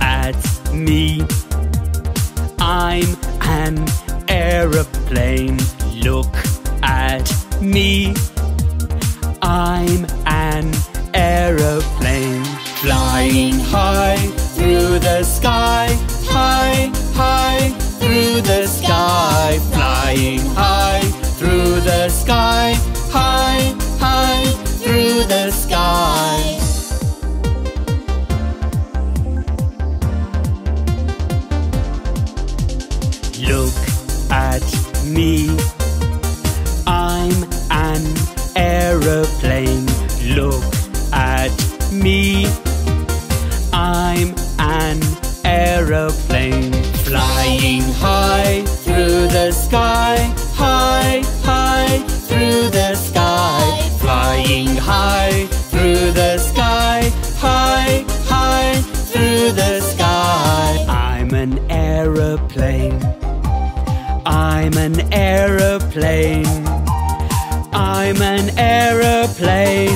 at me. I'm an aeroplane. Look at me. I'm an aeroplane flying high through the sky, high, high Look at me. I'm an aeroplane. Look at me. I'm an aeroplane flying high through the sky, high, high through the sky, flying high I'm an aeroplane. I'm an aeroplane